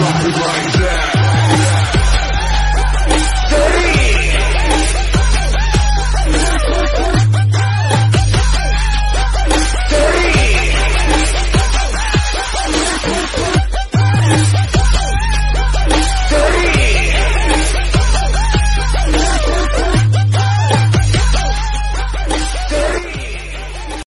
drop it right